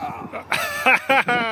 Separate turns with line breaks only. Uh.